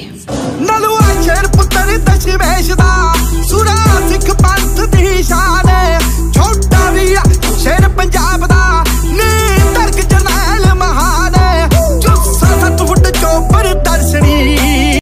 you.